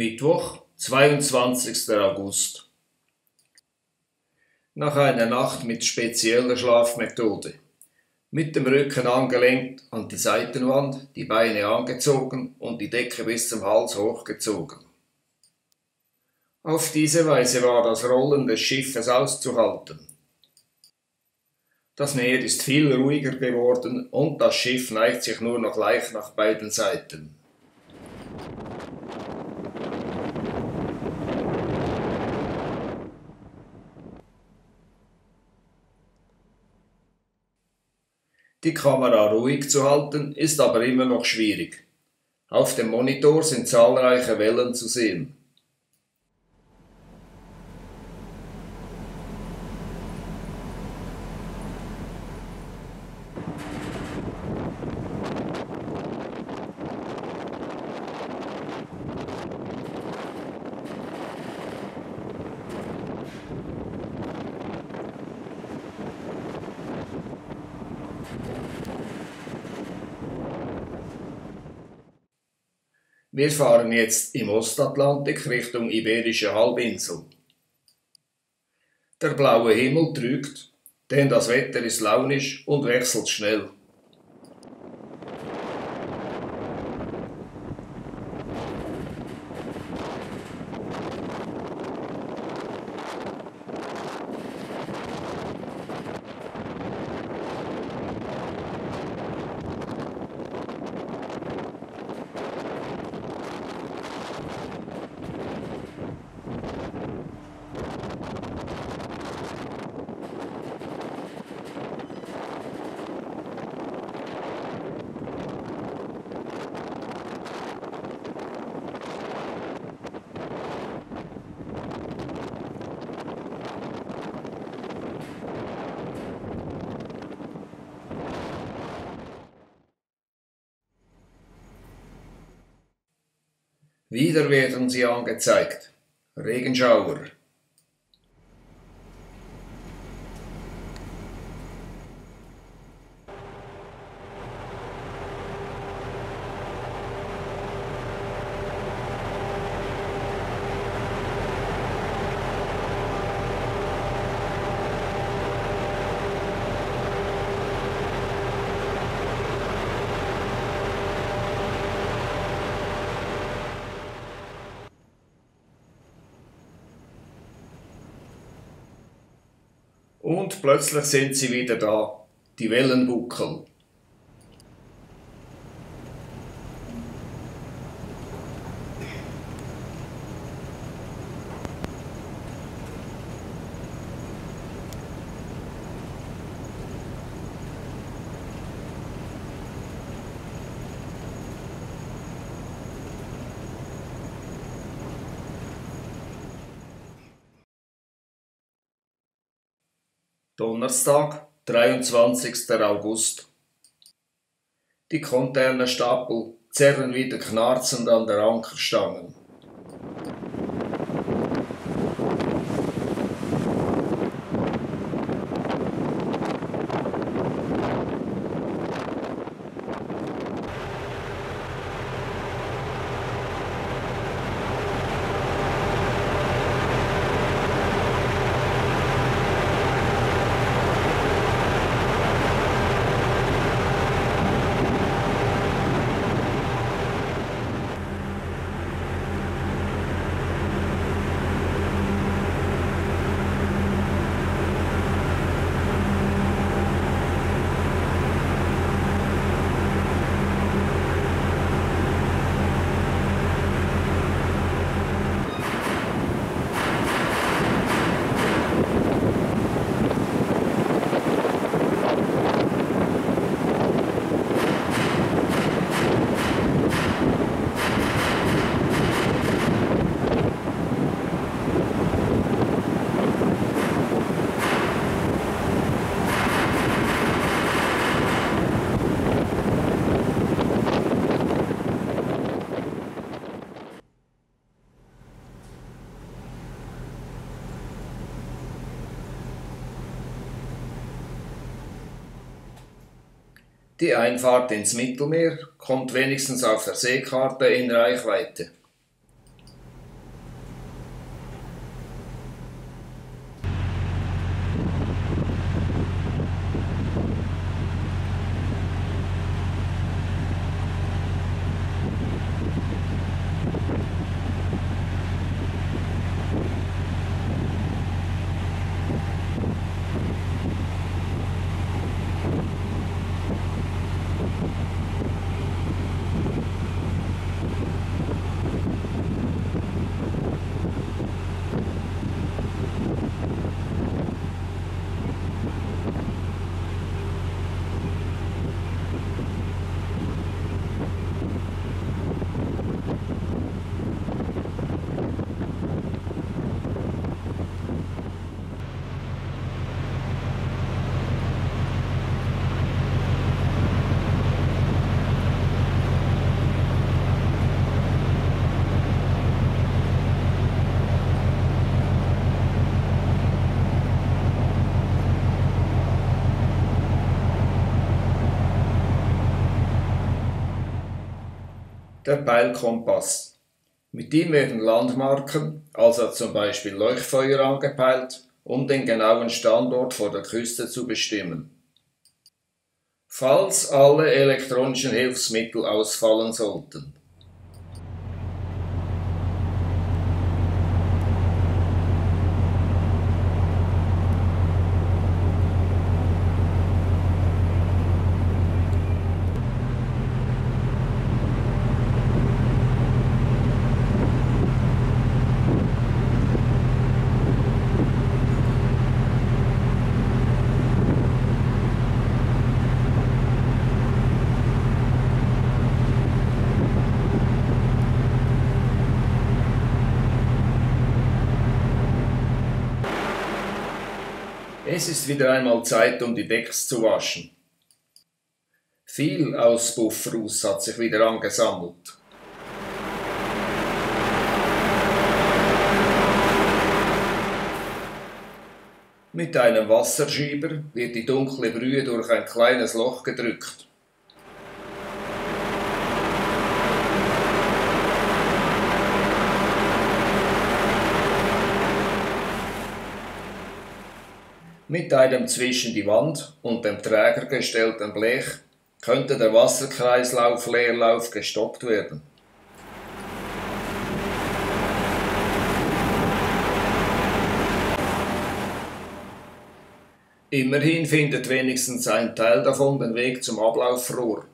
Mittwoch, 22. August. Nach einer Nacht mit spezieller Schlafmethode. Mit dem Rücken angelenkt an die Seitenwand, die Beine angezogen und die Decke bis zum Hals hochgezogen. Auf diese Weise war das Rollen des Schiffes auszuhalten. Das Meer ist viel ruhiger geworden und das Schiff neigt sich nur noch leicht nach beiden Seiten. Die Kamera ruhig zu halten, ist aber immer noch schwierig. Auf dem Monitor sind zahlreiche Wellen zu sehen. Wir fahren jetzt im Ostatlantik Richtung Iberische Halbinsel. Der blaue Himmel trügt, denn das Wetter ist launisch und wechselt schnell. Wieder werden sie angezeigt. Regenschauer. Und plötzlich sind sie wieder da, die Wellenbuckel. Donnerstag, 23. August. Die Containerstapel zerren wieder knarzend an der Ankerstangen. Die Einfahrt ins Mittelmeer kommt wenigstens auf der Seekarte in Reichweite. der Peilkompass. Mit ihm werden Landmarken, also zum Beispiel Leuchtfeuer angepeilt, um den genauen Standort vor der Küste zu bestimmen. Falls alle elektronischen Hilfsmittel ausfallen sollten, Es ist wieder einmal Zeit, um die Decks zu waschen. Viel Auspuffruß hat sich wieder angesammelt. Mit einem Wasserschieber wird die dunkle Brühe durch ein kleines Loch gedrückt. Mit einem zwischen die Wand und dem Träger gestellten Blech könnte der Wasserkreislauf-Leerlauf gestoppt werden. Immerhin findet wenigstens ein Teil davon den Weg zum Ablaufrohr.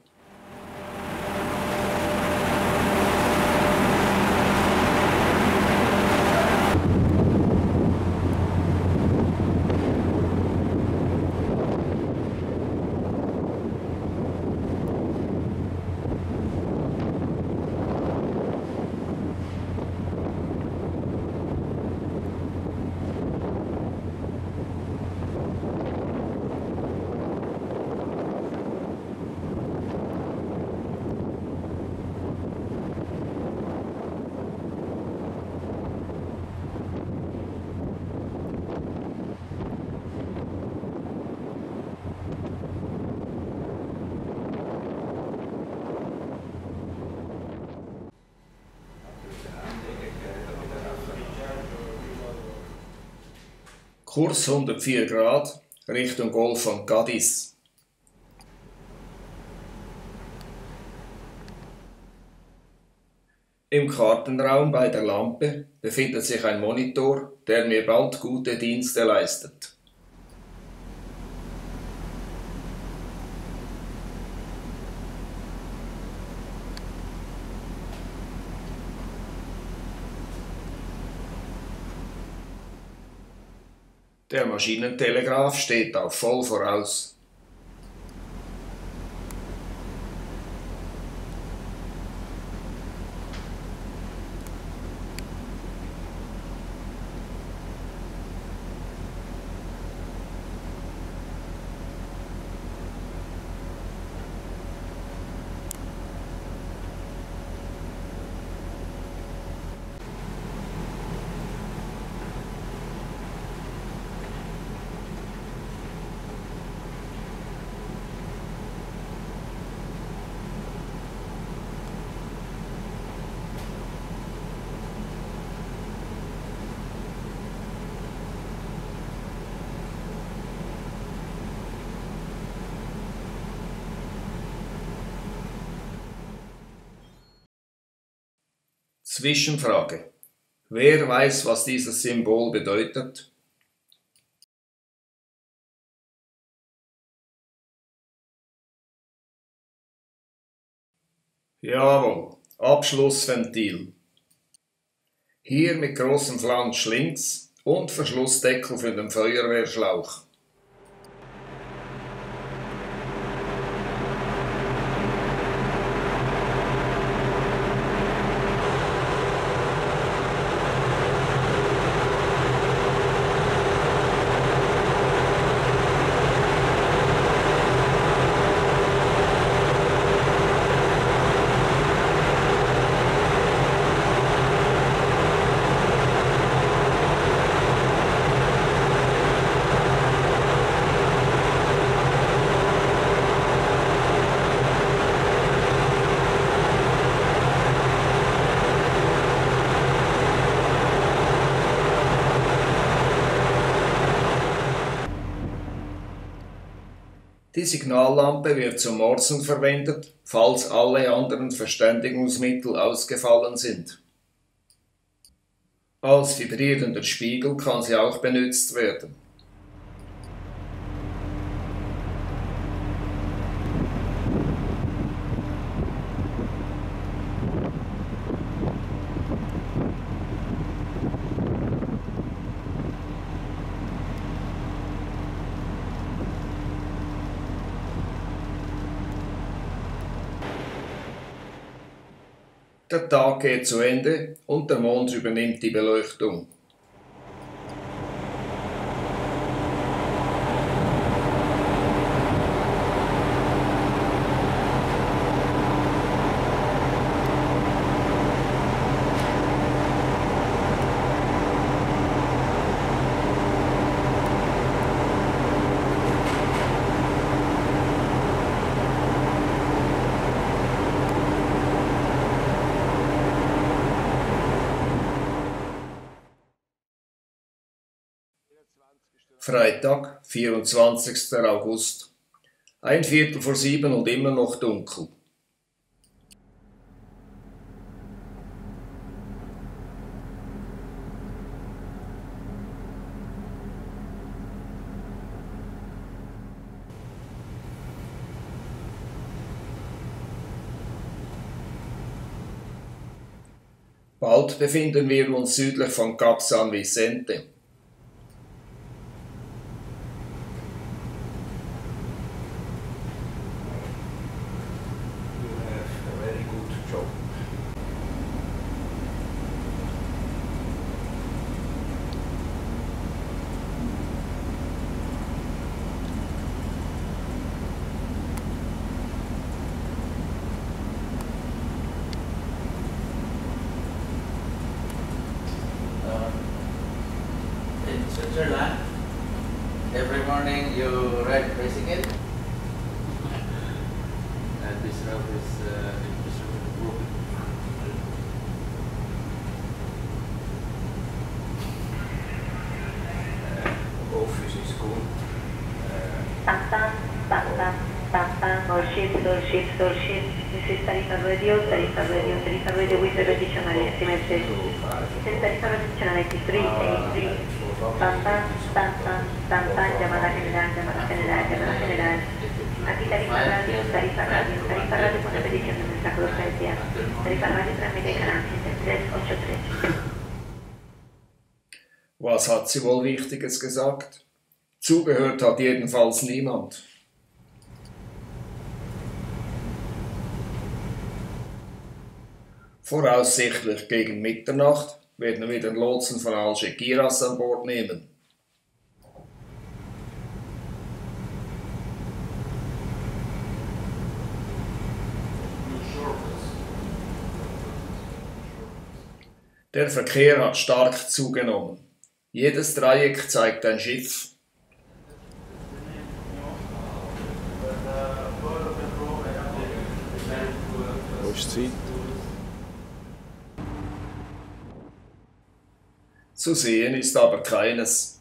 Kurs 104 Grad Richtung Golf von Cadiz. Im Kartenraum bei der Lampe befindet sich ein Monitor, der mir bald gute Dienste leistet. Der Maschinentelegraph steht auf voll voraus. Zwischenfrage. Wer weiß, was dieses Symbol bedeutet? Jawohl, Abschlussventil. Hier mit großem Flansch links und Verschlussdeckel für den Feuerwehrschlauch. Die Signallampe wird zum Morsen verwendet, falls alle anderen Verständigungsmittel ausgefallen sind. Als vibrierender Spiegel kann sie auch benutzt werden. Der Tag geht zu Ende und der Mond übernimmt die Beleuchtung. Freitag, 24. August. Ein Viertel vor sieben und immer noch dunkel. Bald befinden wir uns südlich von Cap San Vicente. Wohl Wichtiges gesagt? Zugehört hat jedenfalls niemand. Voraussichtlich gegen Mitternacht werden wir den Lotsen von Algeciras an Bord nehmen. Der Verkehr hat stark zugenommen. Jedes Dreieck zeigt ein Schiff. Wo ist die Zeit? Zu sehen ist aber keines.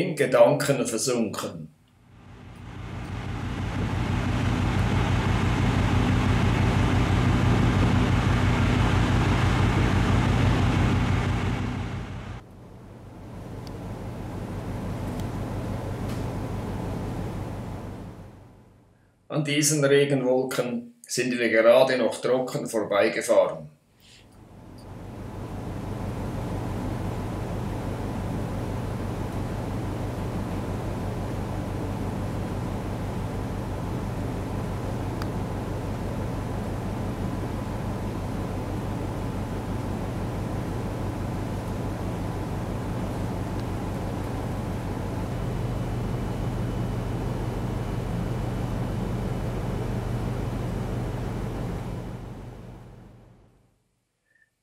In Gedanken versunken. An diesen Regenwolken sind wir gerade noch trocken vorbeigefahren.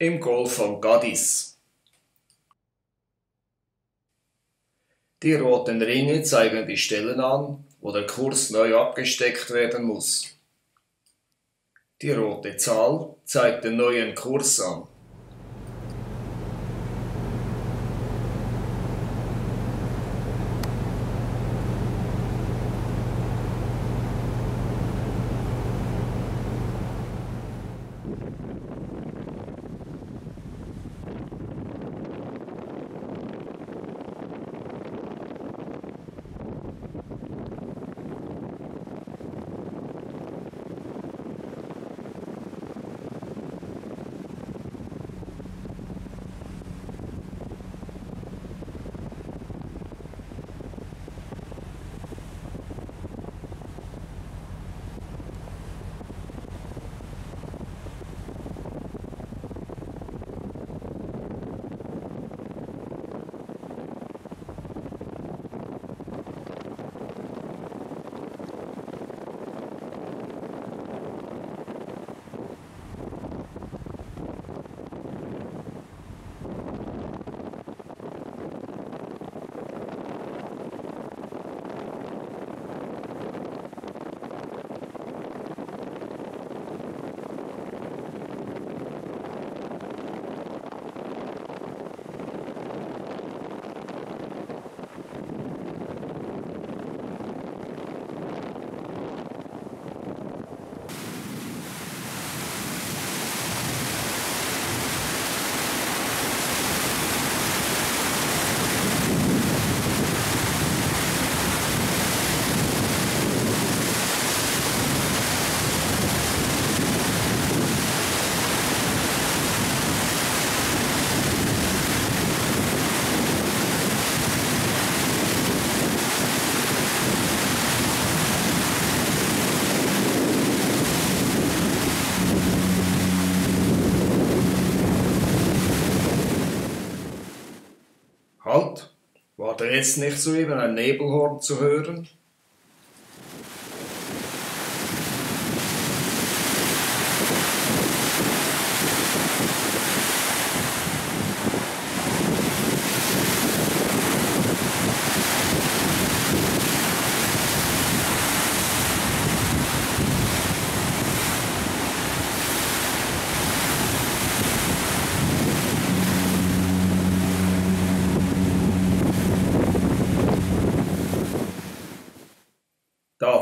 Im Golf von Gadis. Die roten Ringe zeigen die Stellen an, wo der Kurs neu abgesteckt werden muss. Die rote Zahl zeigt den neuen Kurs an. Jetzt nicht so eben ein Nebelhorn zu hören?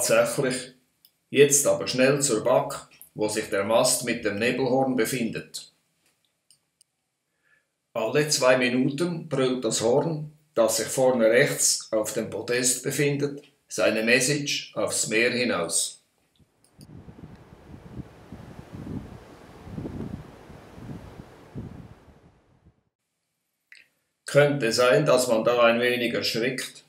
Tatsächlich. Jetzt aber schnell zur Back, wo sich der Mast mit dem Nebelhorn befindet. Alle zwei Minuten brüllt das Horn, das sich vorne rechts auf dem Podest befindet, seine Message aufs Meer hinaus. Könnte sein, dass man da ein wenig erschrickt.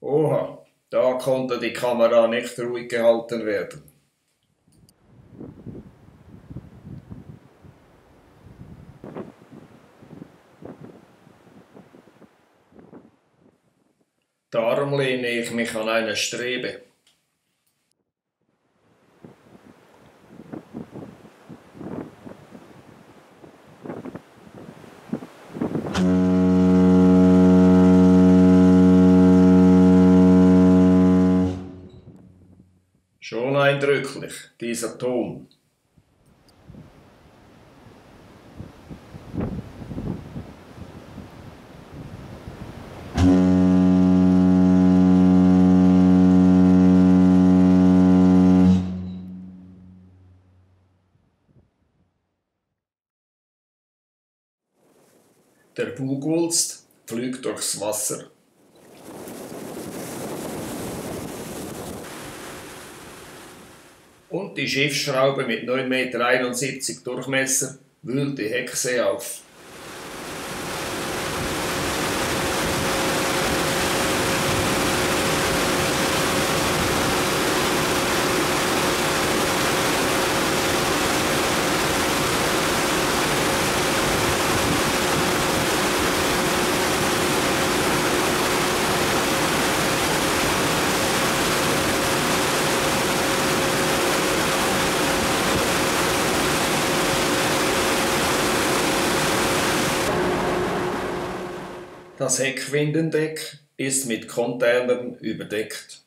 Oha, da konnte die Kamera nicht ruhig gehalten werden. Darum lehne ich mich an eine Strebe. Schon eindrücklich, dieser Ton. Der Bugulst pflügt durchs Wasser. Und die Schiffsschraube mit 9,71 Meter Durchmesser wühlt die Hecksee auf. Das Heckwindendeck ist mit Containern überdeckt.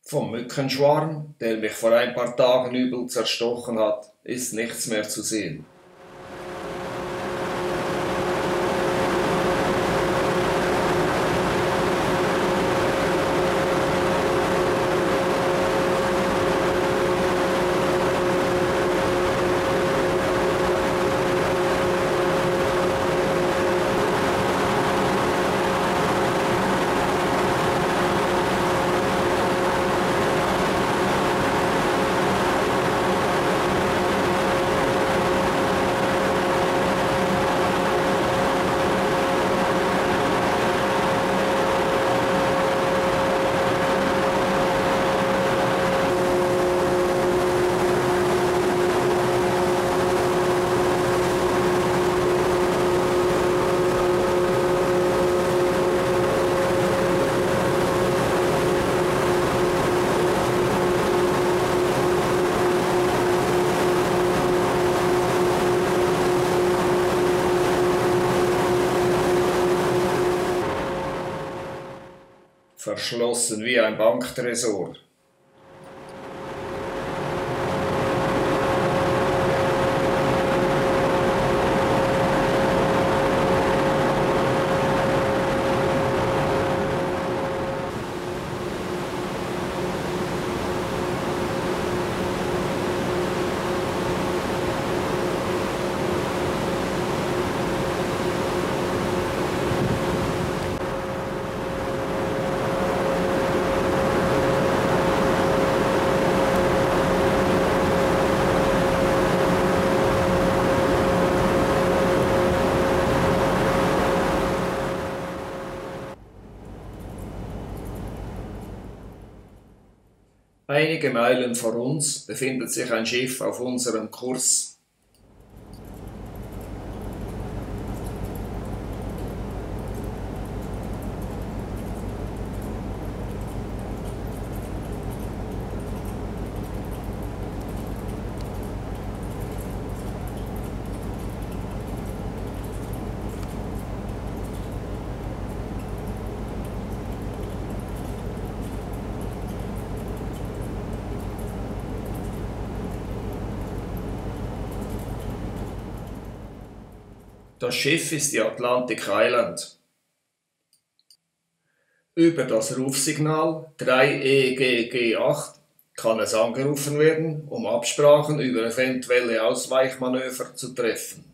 Vom Mückenschwarm, der mich vor ein paar Tagen übel zerstochen hat, ist nichts mehr zu sehen. Verschlossen wie ein Banktresor. Einige Meilen vor uns befindet sich ein Schiff auf unserem Kurs. Das Schiff ist die Atlantic Island. Über das Rufsignal 3EGG8 kann es angerufen werden, um Absprachen über eventuelle Ausweichmanöver zu treffen.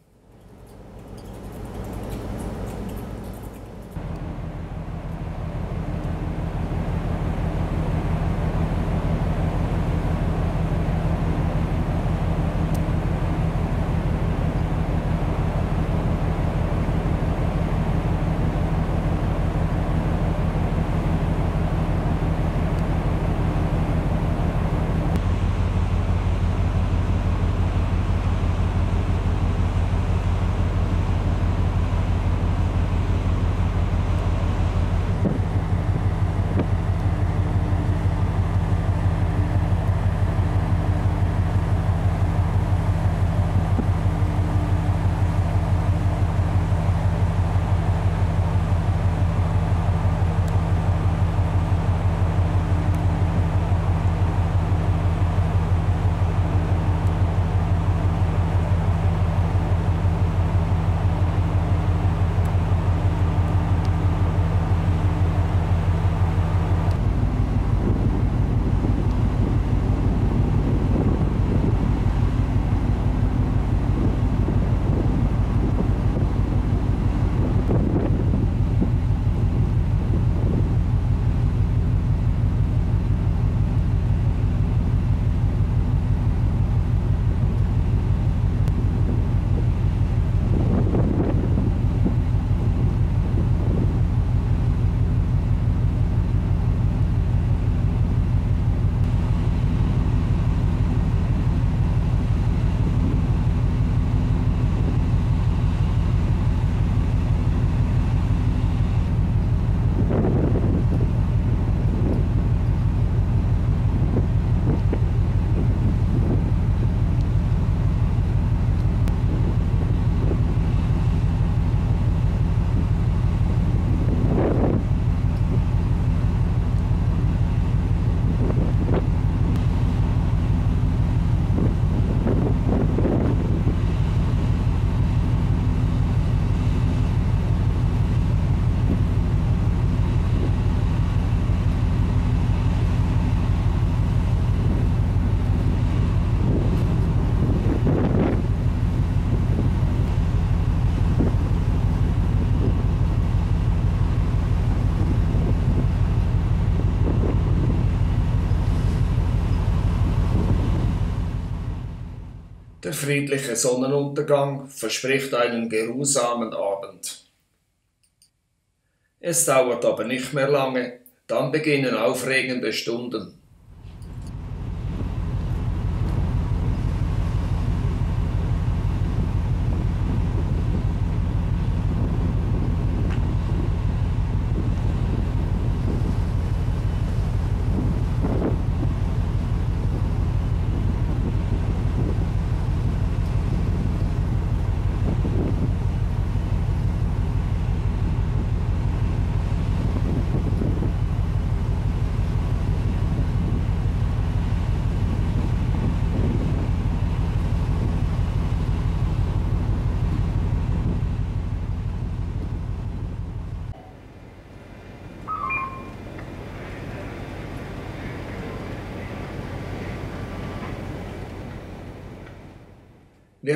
Der friedliche Sonnenuntergang verspricht einen geruhsamen Abend. Es dauert aber nicht mehr lange, dann beginnen aufregende Stunden.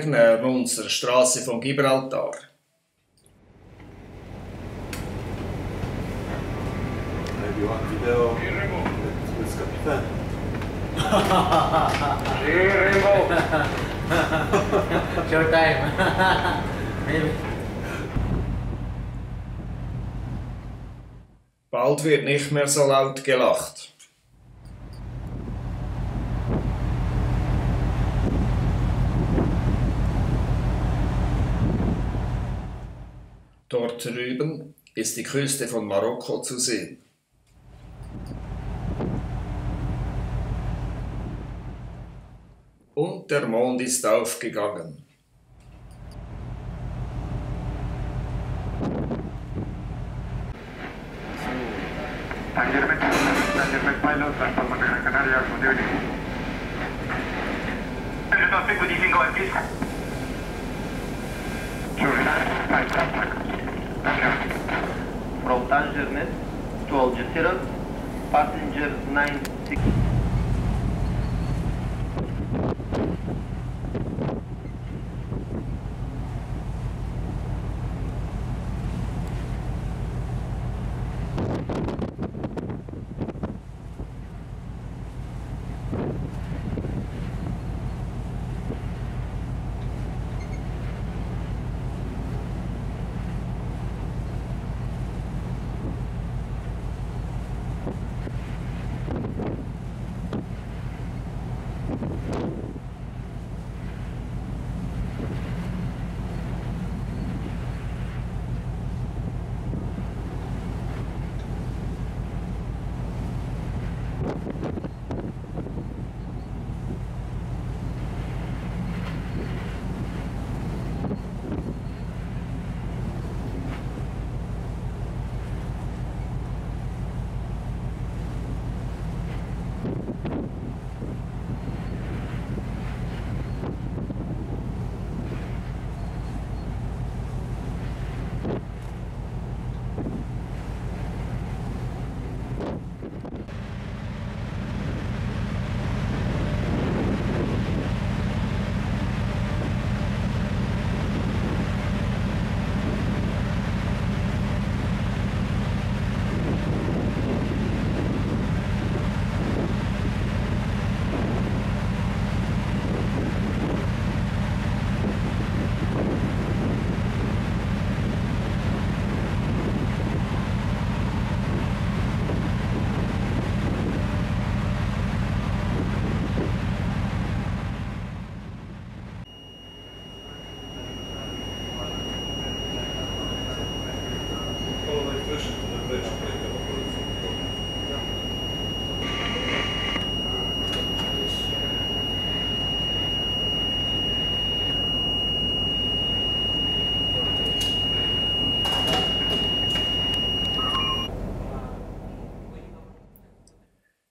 Wir nähern uns der Straße von Gibraltar. Maybe one video with, with Capitan. Showtime. Maybe. Bald wird nicht mehr so laut gelacht. Dort drüben ist die Küste von Marokko zu sehen. Und der Mond ist aufgegangen. Tangermet, from Tangernet to Algeciras, passenger 96.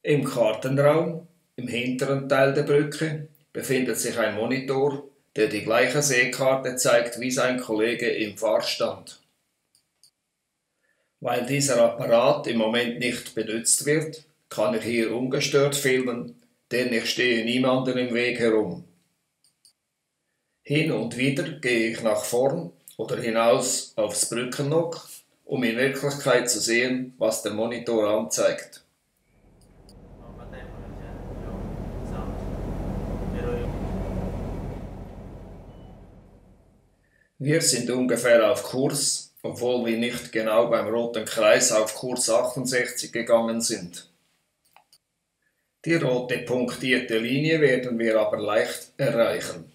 Im Kartenraum, im hinteren Teil der Brücke, befindet sich ein Monitor, der die gleiche Seekarte zeigt wie sein Kollege im Fahrstand. Weil dieser Apparat im Moment nicht benutzt wird, kann ich hier ungestört filmen, denn ich stehe niemandem im Weg herum. Hin und wieder gehe ich nach vorn oder hinaus aufs Brückennock, um in Wirklichkeit zu sehen, was der Monitor anzeigt. Wir sind ungefähr auf Kurs, obwohl wir nicht genau beim roten Kreis auf Kurs 68 gegangen sind. Die rote punktierte Linie werden wir aber leicht erreichen.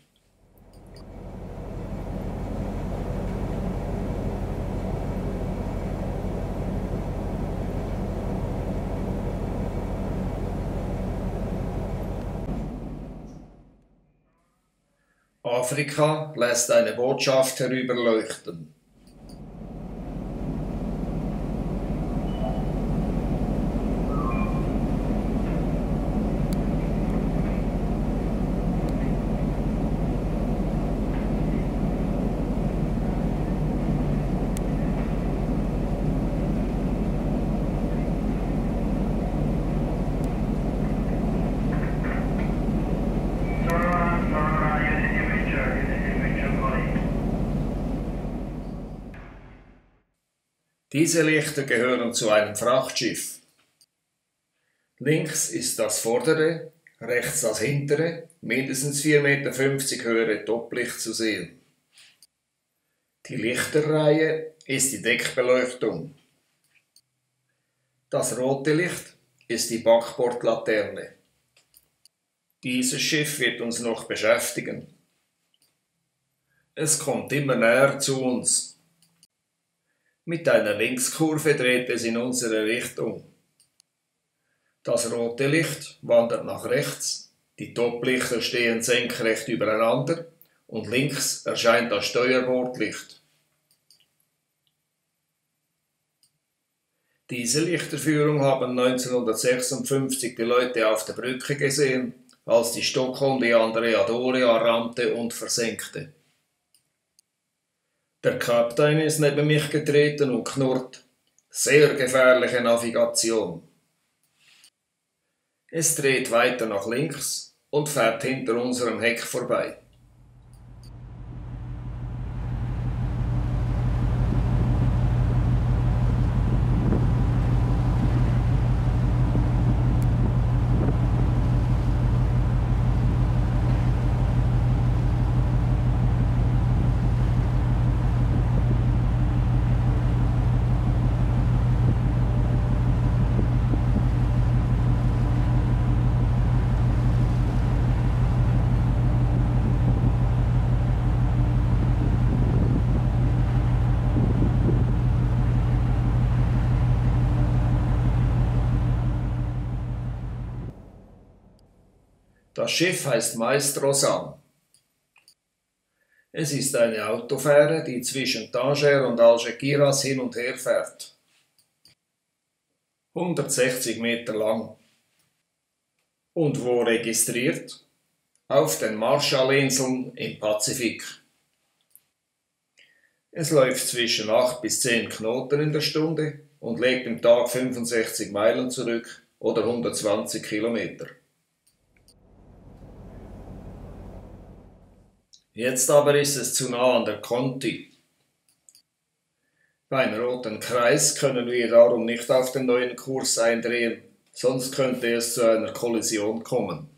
Afrika lässt eine Botschaft herüberleuchten. Diese Lichter gehören zu einem Frachtschiff. Links ist das vordere, rechts das hintere, mindestens 4,50 Meter höhere Toplicht zu sehen. Die Lichterreihe ist die Deckbeleuchtung. Das rote Licht ist die Backbordlaterne. Dieses Schiff wird uns noch beschäftigen. Es kommt immer näher zu uns. Mit einer Linkskurve dreht es in unsere Richtung. Das rote Licht wandert nach rechts, die Toplichter stehen senkrecht übereinander und links erscheint das Steuerbordlicht. Diese Lichterführung haben 1956 die Leute auf der Brücke gesehen, als die Stockholm die Andrea Doria rammte und versenkte. Der Kapitän ist neben mich getreten und knurrt. Sehr gefährliche Navigation. Es dreht weiter nach links und fährt hinter unserem Heck vorbei. Schiff heißt Maestro San. Es ist eine Autofähre, die zwischen Tanger und Algeciras hin und her fährt. 160 Meter lang. Und wo registriert? Auf den Marshallinseln im Pazifik. Es läuft zwischen 8 bis 10 Knoten in der Stunde und legt im Tag 65 Meilen zurück oder 120 Kilometer. Jetzt aber ist es zu nah an der Conti. Beim roten Kreis können wir darum nicht auf den neuen Kurs eindrehen, sonst könnte es zu einer Kollision kommen.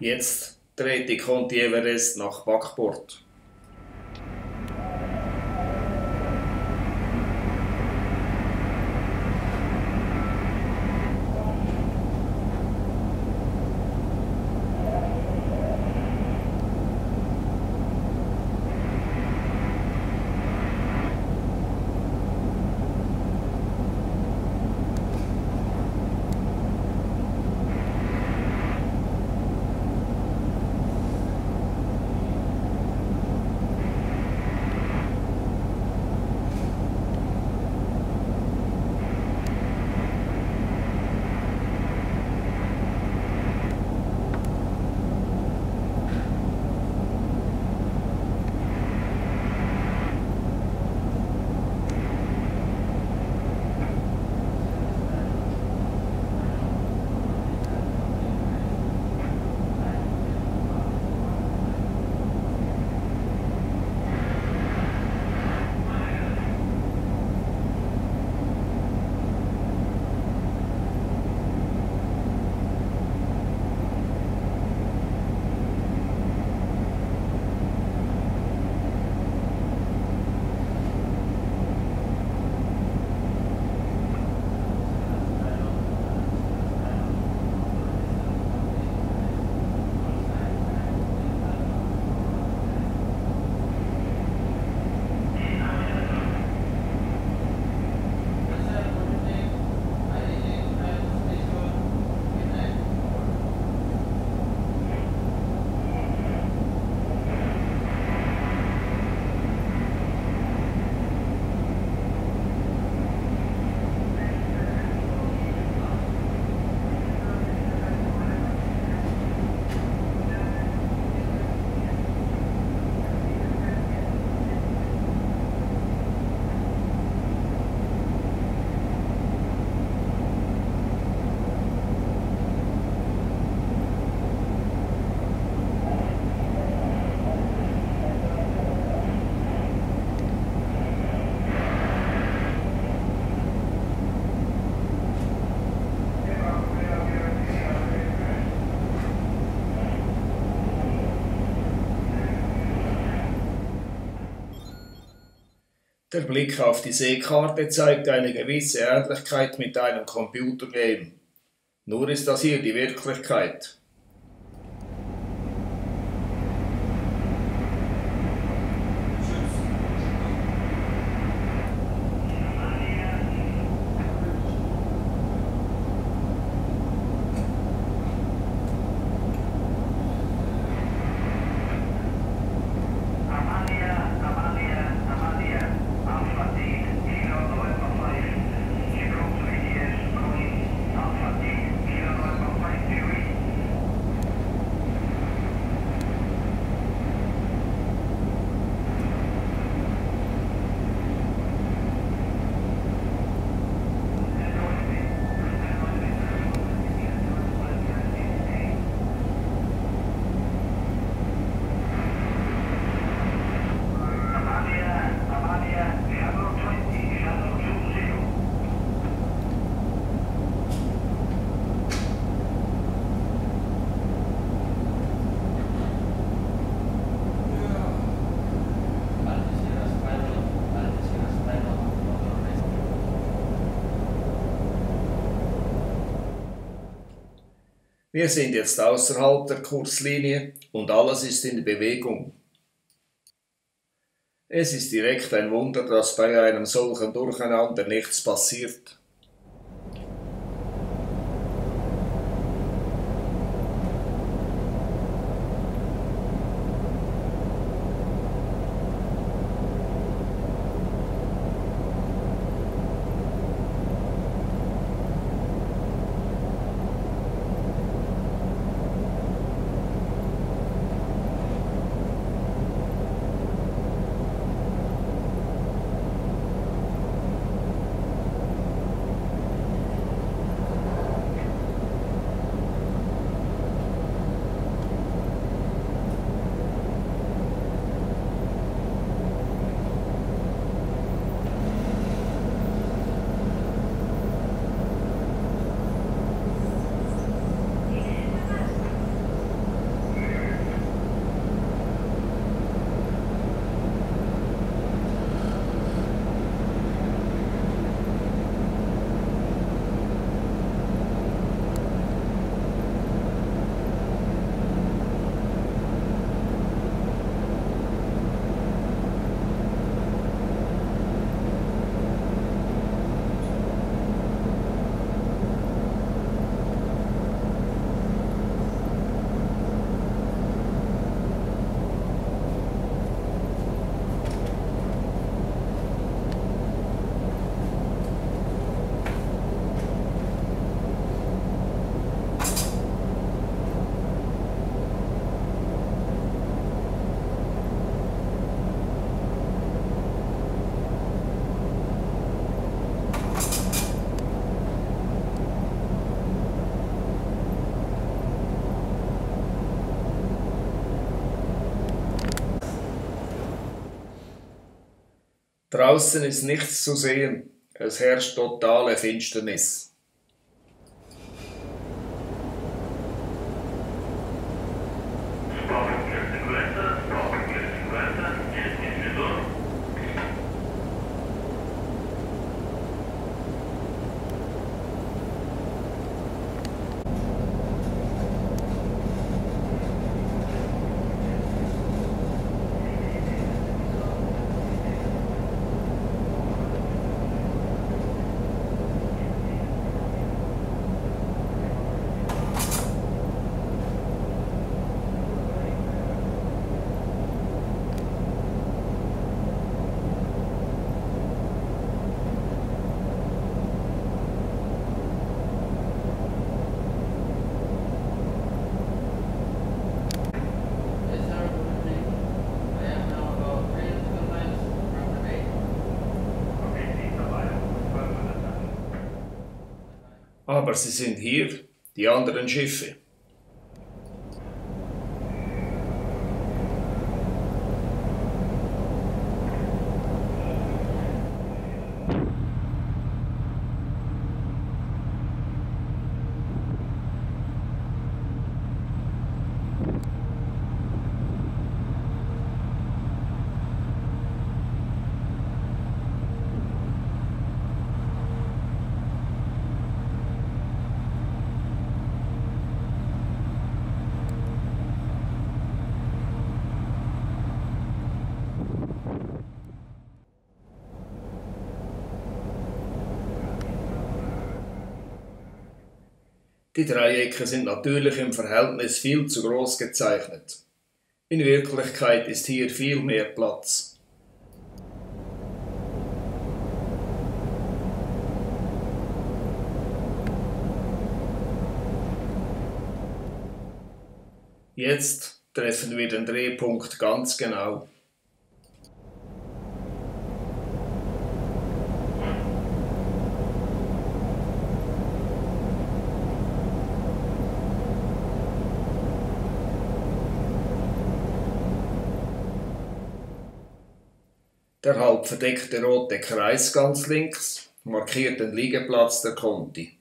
Jetzt dreht die Conti Everest nach Backbord. Der Blick auf die Seekarte zeigt eine gewisse Ähnlichkeit mit einem Computergame. Nur ist das hier die Wirklichkeit. Wir sind jetzt außerhalb der Kurslinie und alles ist in Bewegung. Es ist direkt ein Wunder, dass bei einem solchen Durcheinander nichts passiert. Draußen ist nichts zu sehen, es herrscht totale Finsternis. Aber sie sind hier, die anderen Schiffe. Die Dreiecke sind natürlich im Verhältnis viel zu groß gezeichnet. In Wirklichkeit ist hier viel mehr Platz. Jetzt treffen wir den Drehpunkt ganz genau. Der halb verdeckte rote Kreis ganz links markiert den Liegeplatz der Conti.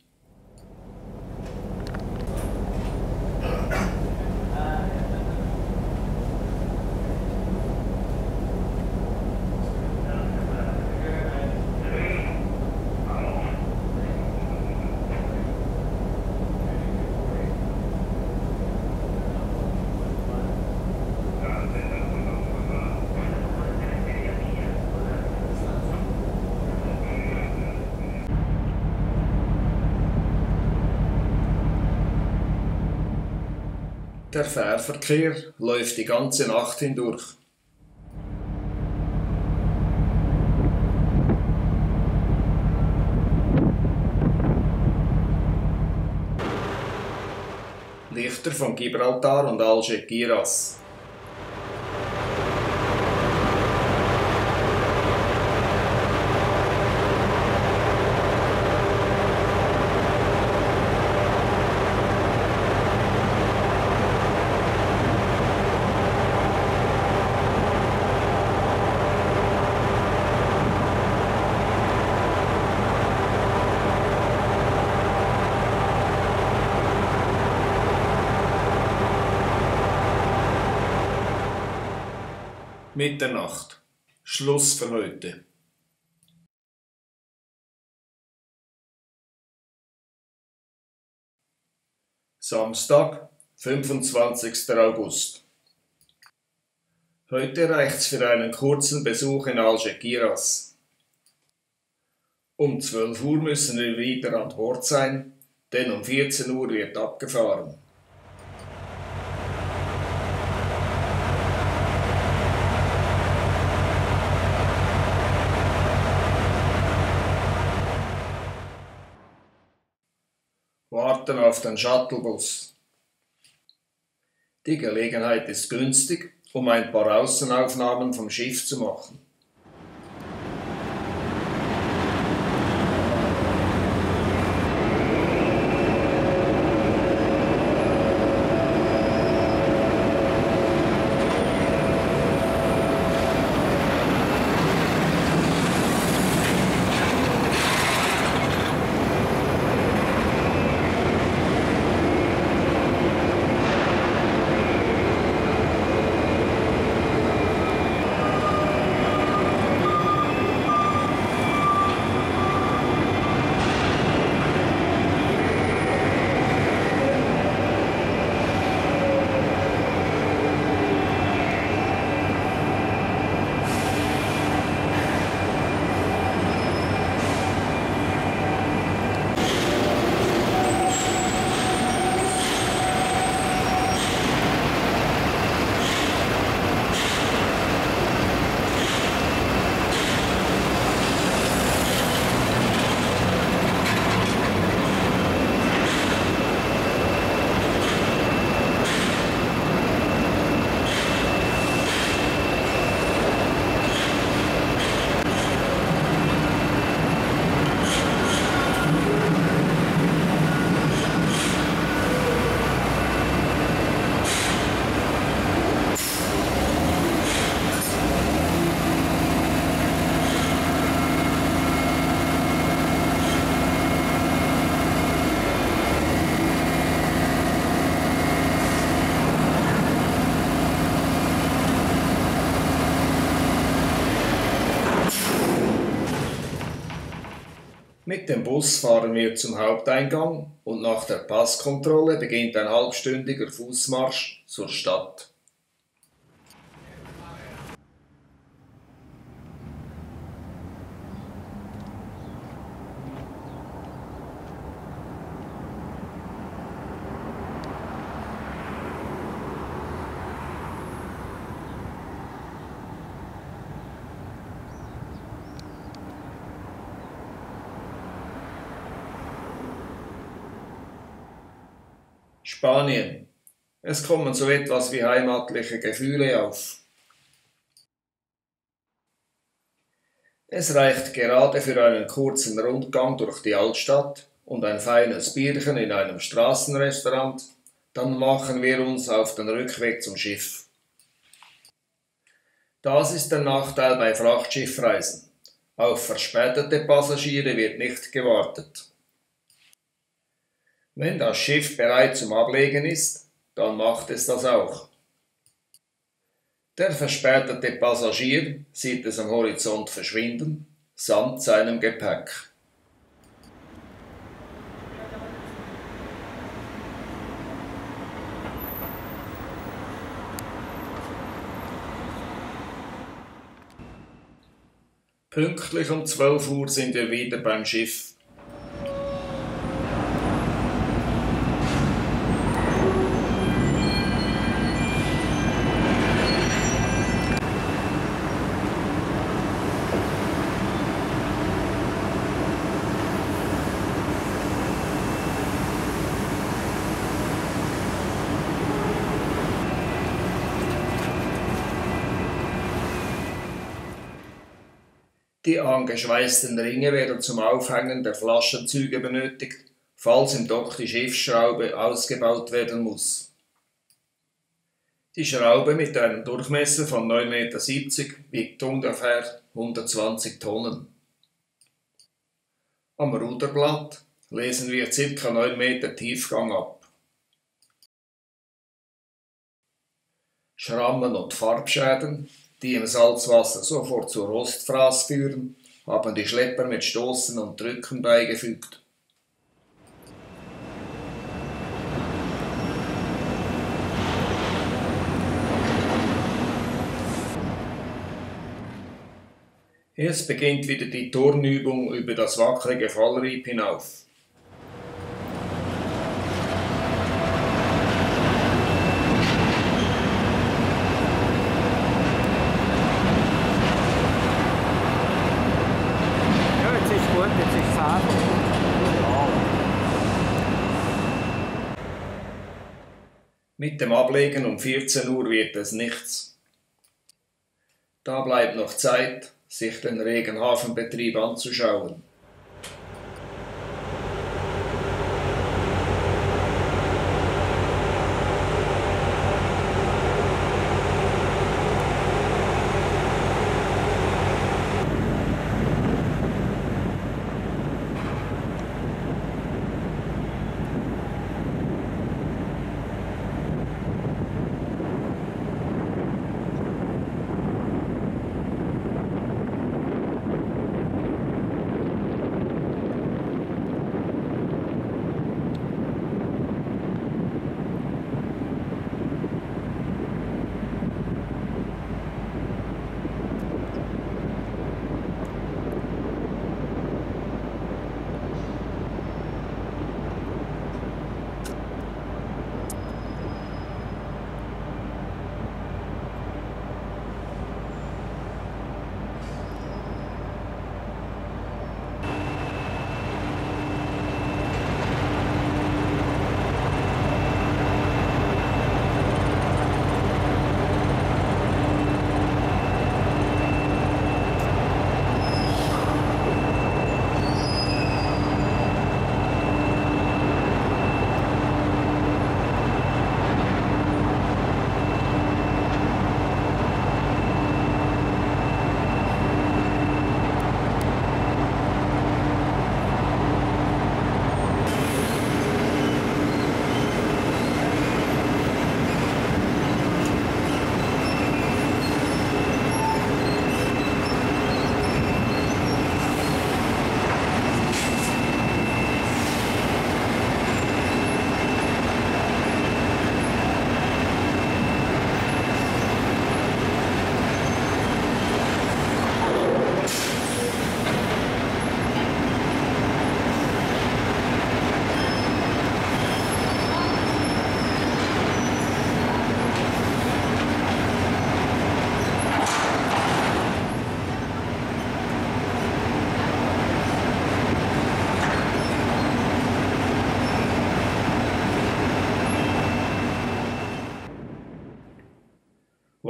Der Fährverkehr läuft die ganze Nacht hindurch. Lichter von Gibraltar und Algeciras. Mitternacht. Schluss für heute. Samstag, 25. August. Heute reicht's für einen kurzen Besuch in Algeciras. Um 12 Uhr müssen wir wieder an Bord sein, denn um 14 Uhr wird abgefahren. Warten auf den Shuttlebus. Die Gelegenheit ist günstig, um ein paar Außenaufnahmen vom Schiff zu machen. Mit dem Bus fahren wir zum Haupteingang und nach der Passkontrolle beginnt ein halbstündiger Fußmarsch zur Stadt. Spanien. Es kommen so etwas wie heimatliche Gefühle auf. Es reicht gerade für einen kurzen Rundgang durch die Altstadt und ein feines Bierchen in einem Straßenrestaurant, dann machen wir uns auf den Rückweg zum Schiff. Das ist der Nachteil bei Frachtschiffreisen. Auf verspätete Passagiere wird nicht gewartet. Wenn das Schiff bereit zum Ablegen ist, dann macht es das auch. Der verspätete Passagier sieht es am Horizont verschwinden, samt seinem Gepäck. Pünktlich um 12 Uhr sind wir wieder beim Schiff. Die angeschweißten Ringe werden zum Aufhängen der Flaschenzüge benötigt, falls im Dock die Schiffsschraube ausgebaut werden muss. Die Schraube mit einem Durchmesser von 9,70 Meter wiegt ungefähr 120 Tonnen. Am Ruderblatt lesen wir ca. 9 Meter Tiefgang ab. Schrammen und Farbschäden die im Salzwasser sofort zu Rostfraß führen, haben die Schlepper mit Stoßen und Drücken beigefügt. Jetzt beginnt wieder die Turnübung über das wackelige Fallrieb hinauf. Ja, jetzt ist gut, jetzt ist es Abend. Mit dem Ablegen um 14 Uhr wird es nichts. Da bleibt noch Zeit, sich den regen Hafenbetrieb anzuschauen.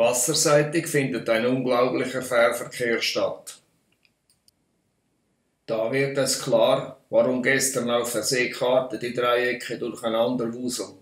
Wasserseitig findet ein unglaublicher Fährverkehr statt. Da wird es klar, warum gestern auf der Seekarte die Dreiecke durcheinander wuselten.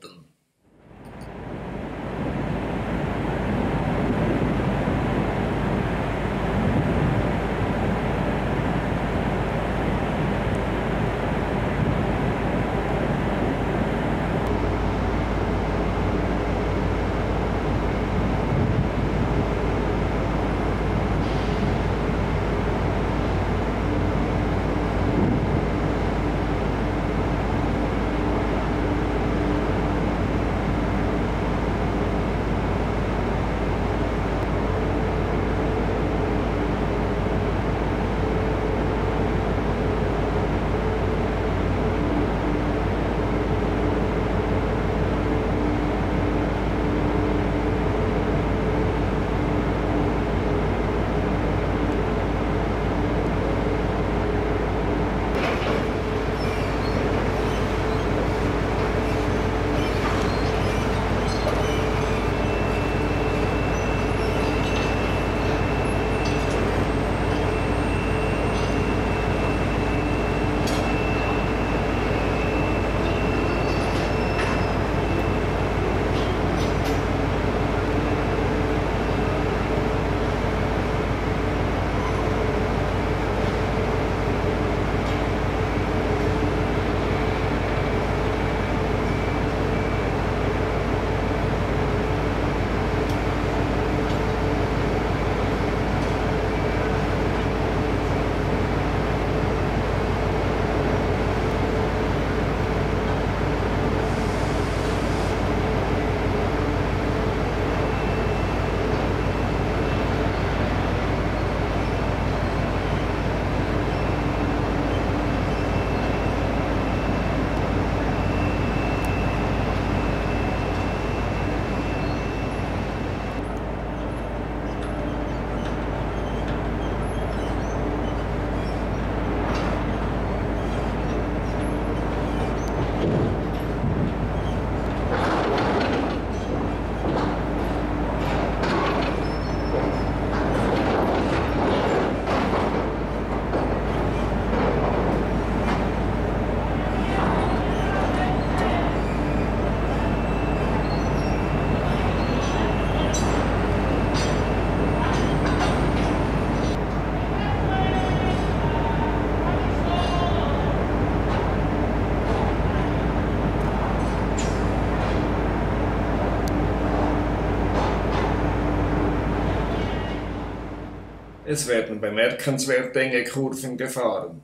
Es werden bemerkenswert enge Kurven gefahren.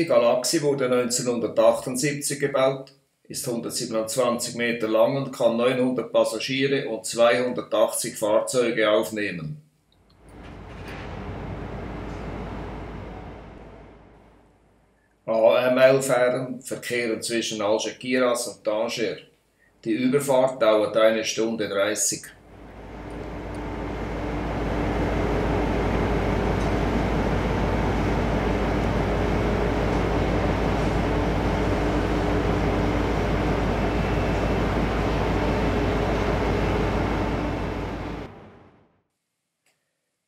Die Galaxie wurde 1978 gebaut, ist 127 Meter lang und kann 900 Passagiere und 280 Fahrzeuge aufnehmen. AML-Fähren verkehren zwischen Algeciras und Tanger. Die Überfahrt dauert eine Stunde 30.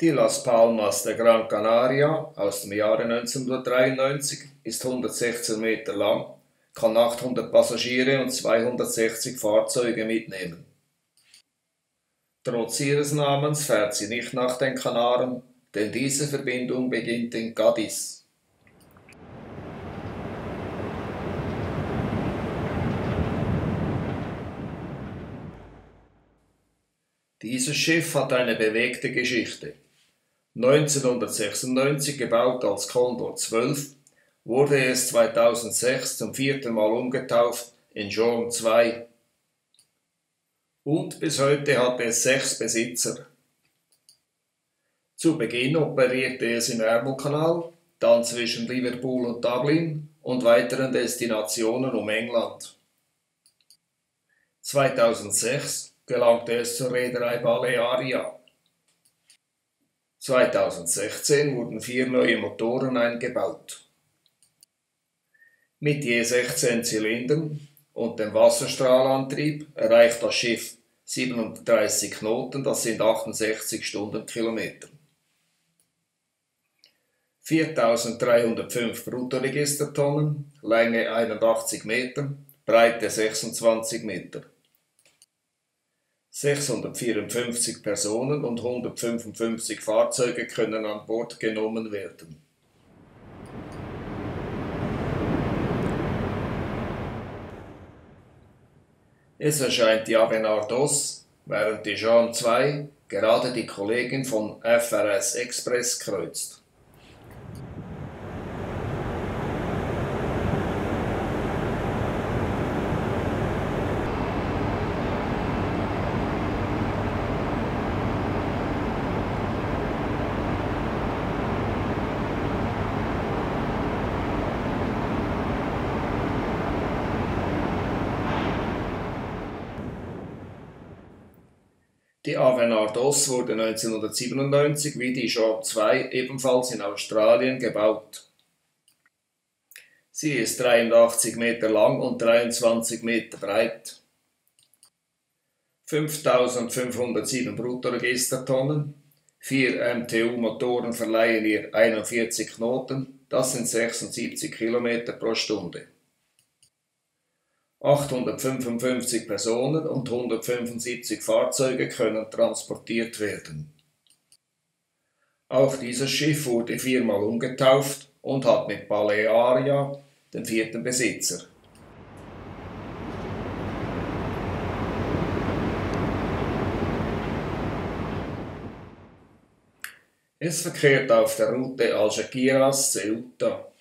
Die Las Palmas de Gran Canaria aus dem Jahre 1993 ist 116 Meter lang, kann 800 Passagiere und 260 Fahrzeuge mitnehmen. Trotz ihres Namens fährt sie nicht nach den Kanaren, denn diese Verbindung beginnt in Cadiz. Dieses Schiff hat eine bewegte Geschichte. 1996 gebaut als Condor 12, wurde es 2006 zum vierten Mal umgetauft in Jean 2 und bis heute hat es sechs Besitzer. Zu Beginn operierte es im Ärmelkanal, dann zwischen Liverpool und Dublin und weiteren Destinationen um England. 2006 gelangte es zur Reederei Balearia. 2016 wurden vier neue Motoren eingebaut. Mit je 16 Zylindern und dem Wasserstrahlantrieb erreicht das Schiff 37 Knoten, das sind 68 Stundenkilometer. 4305 Bruttoregistertonnen, Länge 81 Meter, Breite 26 Meter. 654 Personen und 155 Fahrzeuge können an Bord genommen werden. Es erscheint die Avenard DOS, während die Jean 2 gerade die Kollegin von FRS Express kreuzt. Die Avenard DOS wurde 1997 wie die Jean 2 ebenfalls in Australien gebaut. Sie ist 83 Meter lang und 23 Meter breit. 5507 Bruttoregistertonnen, vier MTU-Motoren verleihen ihr 41 Knoten, das sind 76 Kilometer pro Stunde. 855 Personen und 175 Fahrzeuge können transportiert werden. Auch dieses Schiff wurde viermal umgetauft und hat mit Balearia den vierten Besitzer. Es verkehrt auf der Route Algeciras-Ceuta.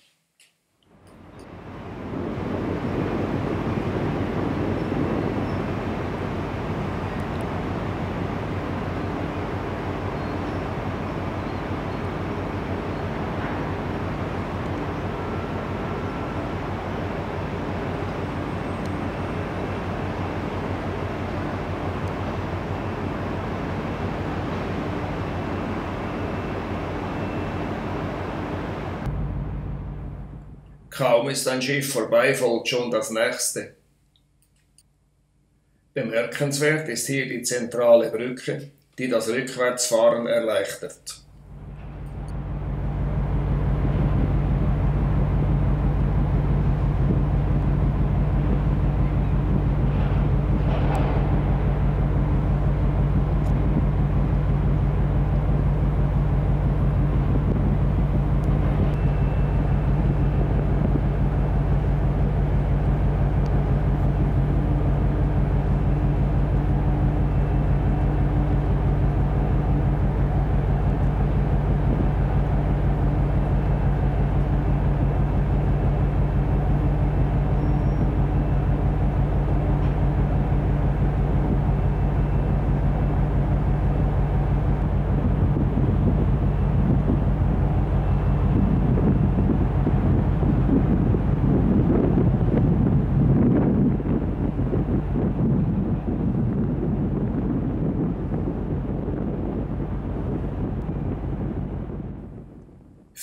Kaum ist ein Schiff vorbei, folgt schon das nächste. Bemerkenswert ist hier die zentrale Brücke, die das Rückwärtsfahren erleichtert.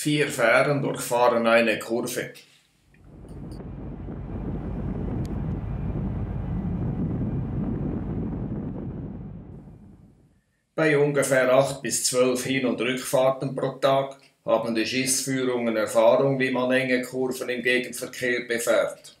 Vier Fähren durchfahren eine Kurve. Bei ungefähr acht bis zwölf Hin- und Rückfahrten pro Tag haben die Schiffsführungen Erfahrung, wie man enge Kurven im Gegenverkehr befährt.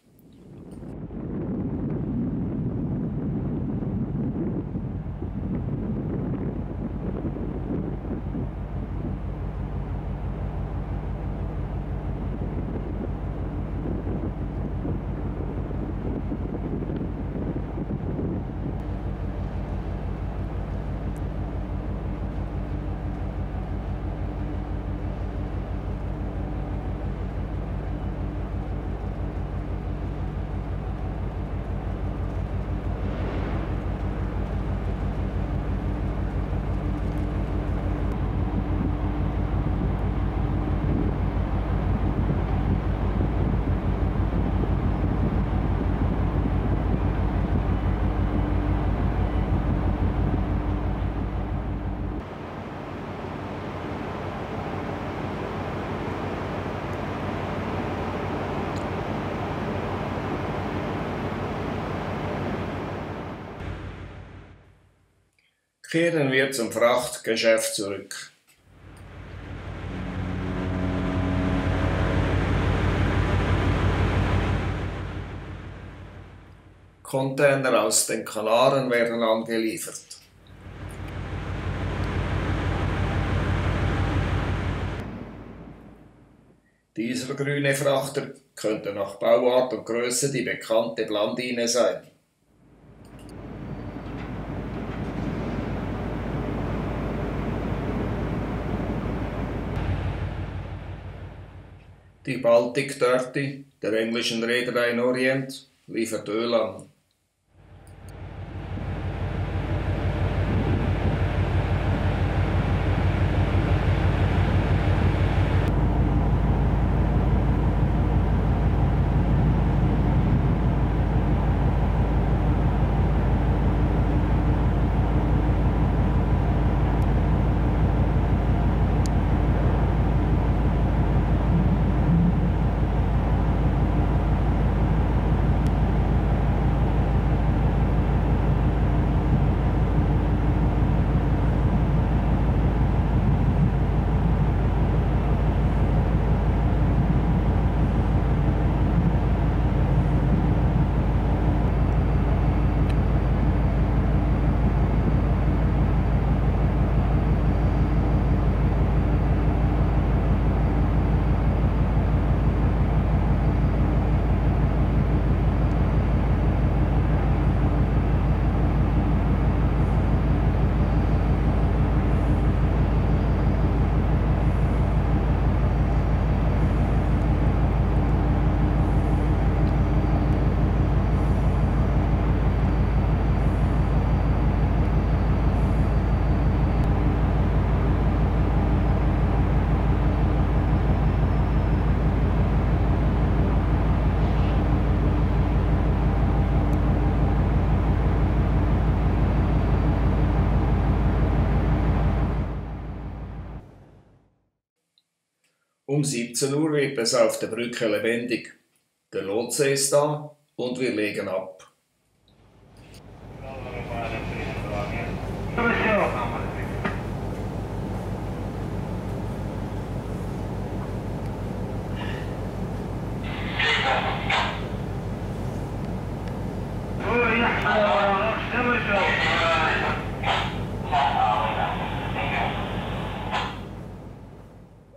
Kehren wir zum Frachtgeschäft zurück. Container aus den Kanaren werden angeliefert. Dieser grüne Frachter könnte nach Bauart und Größe die bekannte Blandine sein. Die Baltic Dirty der englischen Reederei Orient liefert Öl an. Um 17 Uhr wird es auf der Brücke lebendig. Der Lotse ist da und wir legen ab.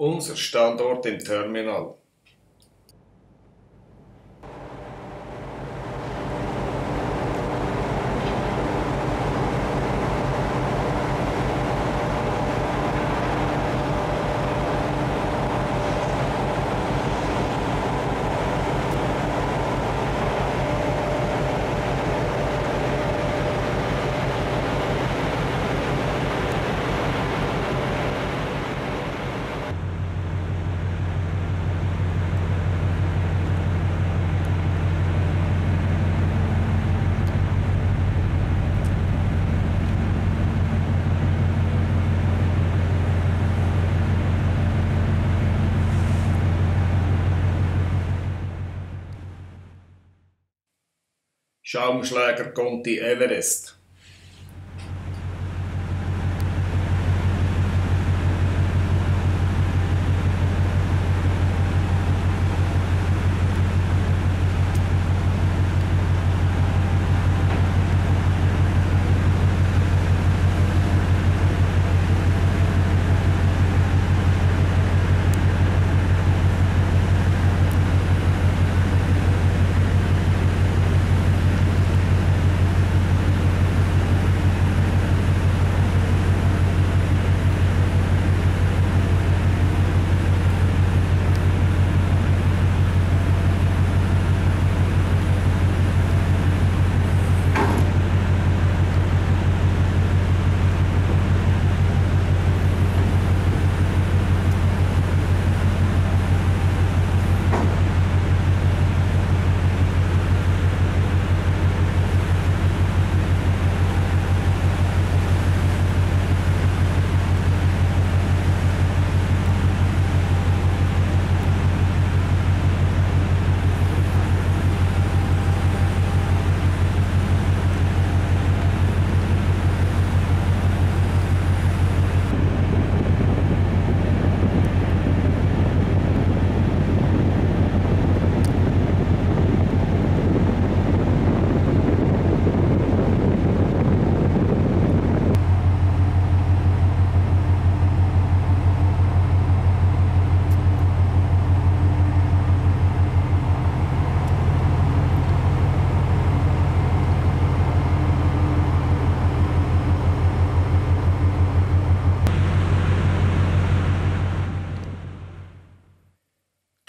Unser Standort im Terminal. Schaumschläger Conti Everest.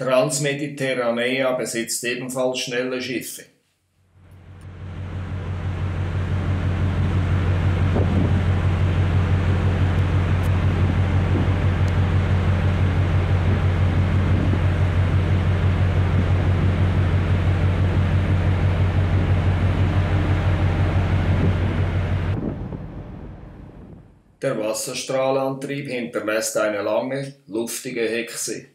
Transmediterranea besitzt ebenfalls schnelle Schiffe. Der Wasserstrahlantrieb hinterlässt eine lange, luftige Hexe.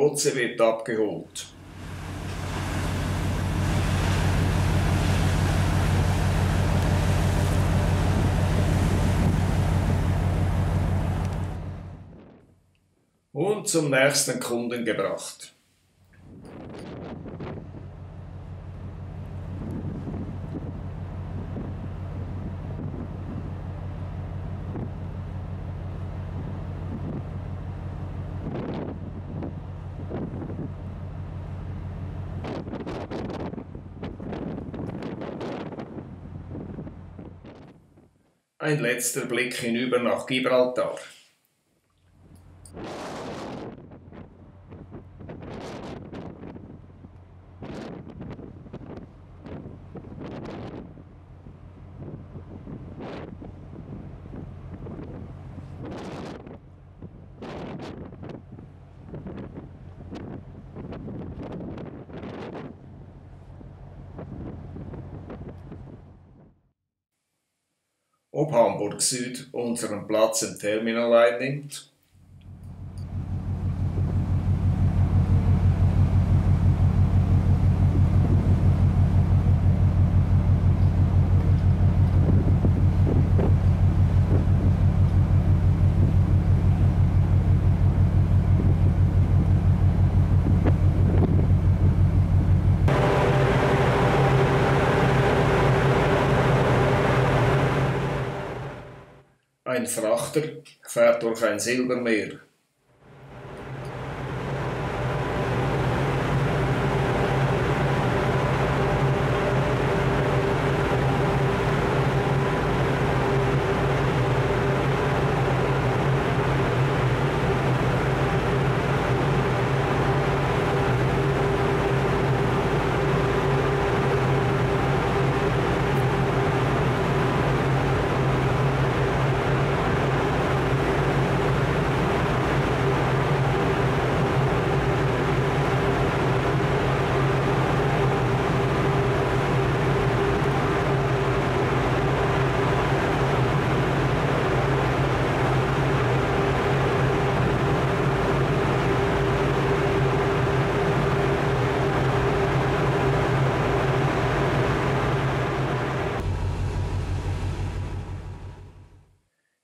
Lotse wird abgeholt. Und zum nächsten Kunden gebracht. Ein letzter Blick hinüber nach Gibraltar. Hamburg Süd unseren Platz im Terminal einnimmt? Ein Frachter fährt durch ein Silbermeer.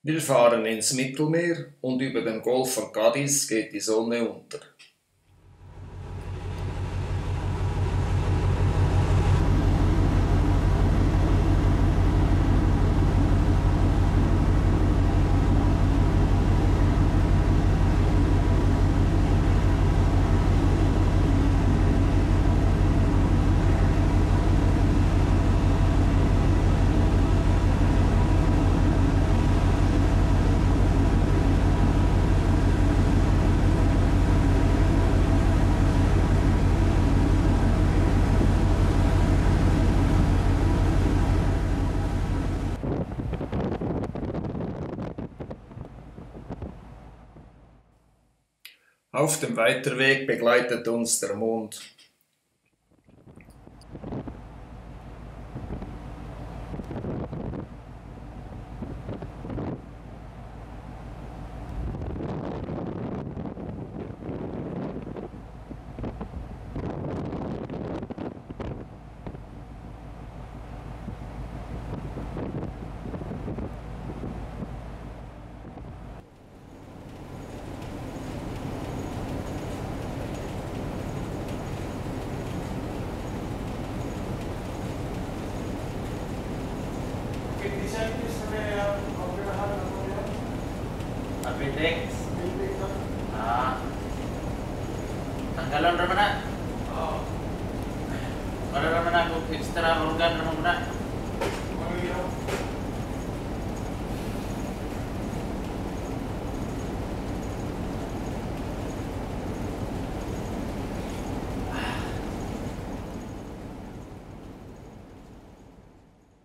Wir fahren ins Mittelmeer und über den Golf von Cadiz geht die Sonne unter. Auf dem Weiterweg begleitet uns der Mond.